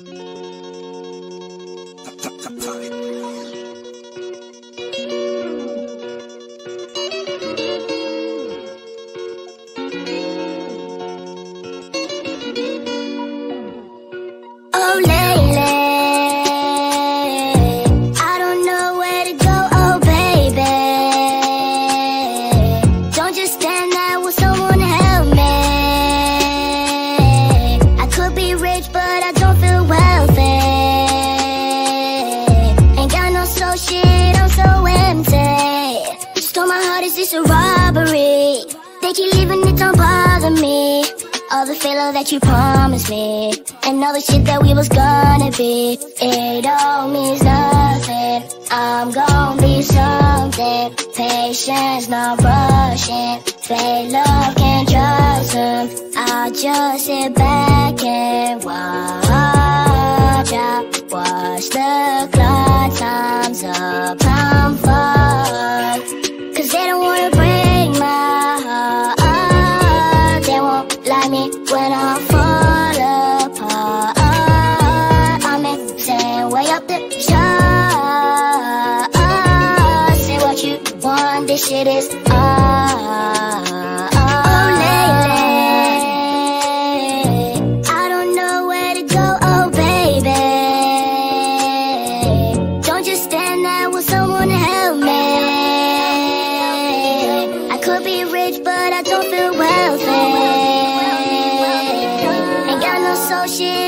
Oh, but I don't feel wealthy. Ain't got no soul, shit, I'm so empty. Stole my heart, is this a robbery? They keep leaving it, don't bother me. All the failure that you promised me, and all the shit that we was gonna be, it all means nothing. I'm gonna be something. Patience, not rushing. Fake love, can't trust them. I'll just sit back the clock, time's up, I'm fucked. Cause they don't wanna break my heart. They won't like me when I fall apart. I'm insane, way up the chart. Say what you want, this shit is art. could be rich, but I don't feel wealthy. Ain't got no social.